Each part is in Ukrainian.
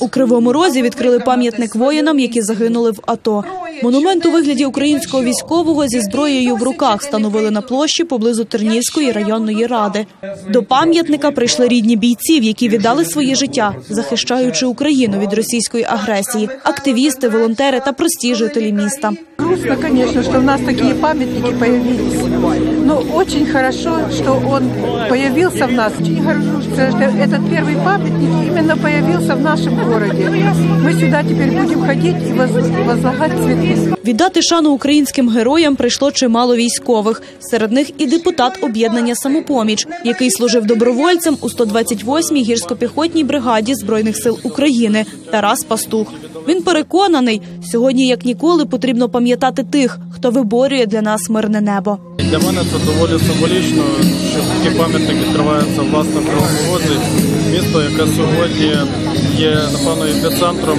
У Кривому Розі відкрили пам'ятник воїнам, які загинули в АТО. Монумент у вигляді українського військового зі зброєю в руках встановили на площі поблизу Тернівської районної ради. До пам'ятника прийшли рідні бійців, які віддали своє життя, захищаючи Україну від російської агресії, активісти, волонтери та прості жителі міста. Грустно, конечно, что у нас такие памятники появились. Но очень хорошо, что он появился в нас. Очень горжусь, что этот первый памятник именно появился в нашем городе. Мы сюда теперь будем ходить и воз- возлагать цветы. Віддати шану українським героям прийшло чимало військових. Серед них і депутат об'єднання Самопоміч, який служив добровольцем у 128-й гірсько-піхотній бригаді збройних сил України. Тарас Пастух. Він переконаний, сьогодні як ніколи потрібно пам'ятати тих, хто виборює для нас мирне небо. Для мене це доволі символічно, що такі пам'ятник відкривається власне в Кривому Місто, яке сьогодні є напевно епіцентром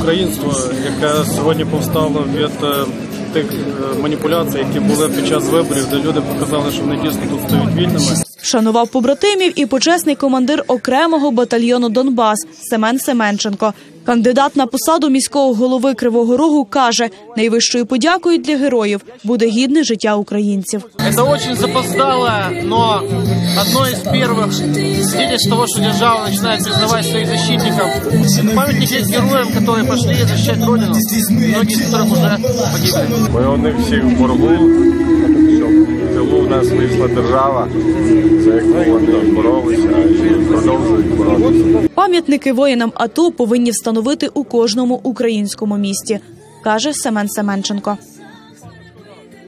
українства, яке сьогодні повстало від е, тих е, маніпуляцій, які були під час виборів, де люди показали, що вони дійсно тут стають вільними. Вшанував побратимів і почесний командир окремого батальйону Донбас Семен Семенченко. Кандидат на посаду міського голови Кривого Рогу каже, найвищою подякою для героїв буде гідне життя українців. Это очень запоздало, но одно из первых свидетельств того, что держава начинает признавать своих защитников. Памятник есть героям, которые пошли защищать Родину, многие из которых уже погибли. Ми у них всіх в боргу, нас вийшла держава, за яку вони боролися і продовжують боротися. Пам'ятники воїнам АТО повинні встановити у кожному українському місті, каже Семен Семенченко.